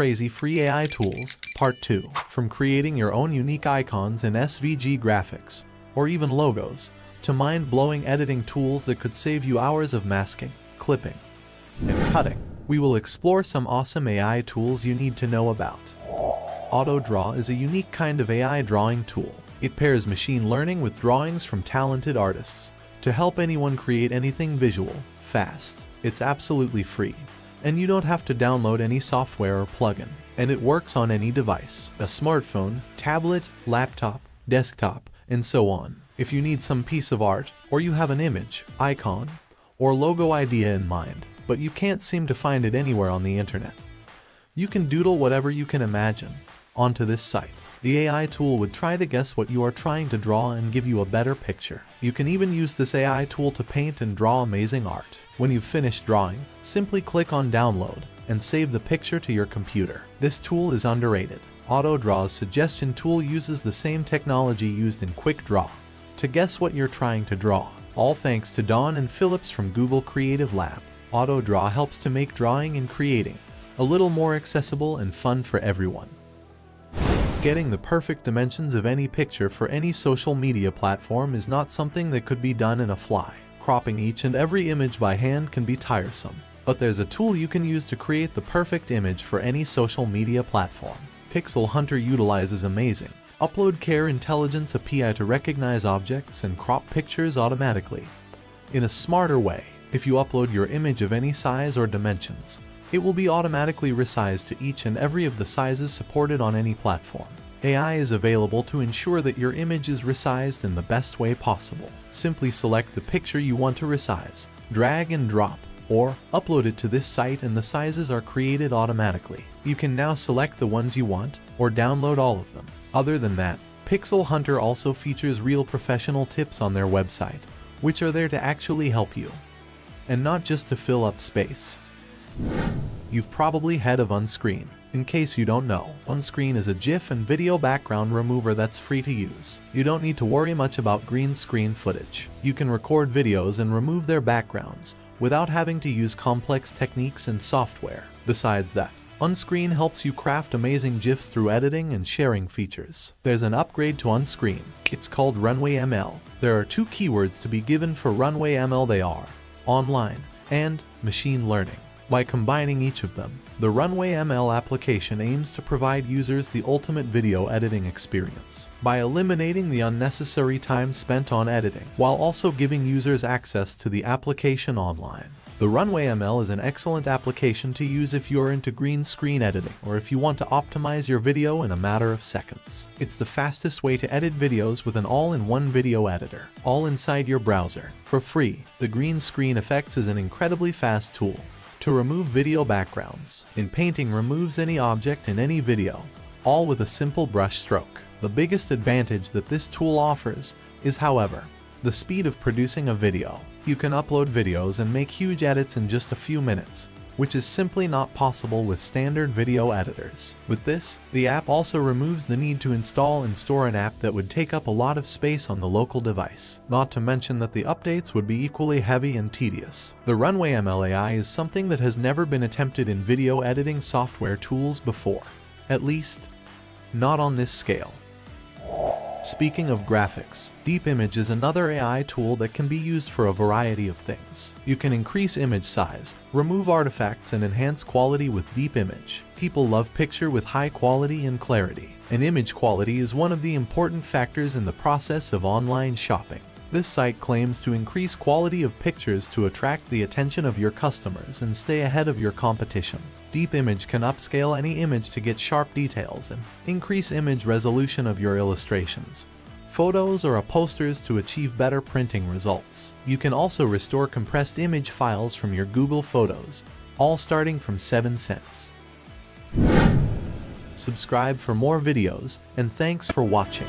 crazy free AI tools, Part 2. From creating your own unique icons in SVG graphics, or even logos, to mind-blowing editing tools that could save you hours of masking, clipping, and cutting, we will explore some awesome AI tools you need to know about. AutoDraw is a unique kind of AI drawing tool. It pairs machine learning with drawings from talented artists to help anyone create anything visual, fast. It's absolutely free, and you don't have to download any software or plugin, and it works on any device, a smartphone, tablet, laptop, desktop, and so on. If you need some piece of art, or you have an image, icon, or logo idea in mind, but you can't seem to find it anywhere on the internet, you can doodle whatever you can imagine onto this site. The AI tool would try to guess what you are trying to draw and give you a better picture. You can even use this AI tool to paint and draw amazing art. When you've finished drawing, simply click on download and save the picture to your computer. This tool is underrated. AutoDraw's suggestion tool uses the same technology used in QuickDraw to guess what you're trying to draw. All thanks to Don and Phillips from Google Creative Lab. AutoDraw helps to make drawing and creating a little more accessible and fun for everyone. Getting the perfect dimensions of any picture for any social media platform is not something that could be done in a fly. Cropping each and every image by hand can be tiresome, but there's a tool you can use to create the perfect image for any social media platform. Pixel Hunter utilizes amazing Uploadcare Intelligence API to recognize objects and crop pictures automatically. In a smarter way, if you upload your image of any size or dimensions, it will be automatically resized to each and every of the sizes supported on any platform. AI is available to ensure that your image is resized in the best way possible. Simply select the picture you want to resize, drag and drop, or upload it to this site and the sizes are created automatically. You can now select the ones you want, or download all of them. Other than that, Pixel Hunter also features real professional tips on their website, which are there to actually help you, and not just to fill up space. You've probably heard of Unscreen. In case you don't know, Unscreen is a GIF and video background remover that's free to use. You don't need to worry much about green screen footage. You can record videos and remove their backgrounds without having to use complex techniques and software. Besides that, Unscreen helps you craft amazing GIFs through editing and sharing features. There's an upgrade to Unscreen. It's called Runway ML. There are two keywords to be given for Runway ML they are, online and machine learning. By combining each of them, the Runway ML application aims to provide users the ultimate video editing experience by eliminating the unnecessary time spent on editing, while also giving users access to the application online. The Runway ML is an excellent application to use if you're into green screen editing or if you want to optimize your video in a matter of seconds. It's the fastest way to edit videos with an all-in-one video editor, all inside your browser. For free, the Green Screen Effects is an incredibly fast tool to remove video backgrounds. Inpainting removes any object in any video, all with a simple brush stroke. The biggest advantage that this tool offers is however, the speed of producing a video. You can upload videos and make huge edits in just a few minutes, which is simply not possible with standard video editors. With this, the app also removes the need to install and store an app that would take up a lot of space on the local device, not to mention that the updates would be equally heavy and tedious. The Runway MLAI is something that has never been attempted in video editing software tools before, at least, not on this scale. Speaking of graphics, Deep Image is another AI tool that can be used for a variety of things. You can increase image size, remove artifacts, and enhance quality with Deep Image. People love picture with high quality and clarity, and image quality is one of the important factors in the process of online shopping. This site claims to increase quality of pictures to attract the attention of your customers and stay ahead of your competition. Deep Image can upscale any image to get sharp details and increase image resolution of your illustrations, photos or posters to achieve better printing results. You can also restore compressed image files from your Google Photos, all starting from 7 cents. Subscribe for more videos, and thanks for watching.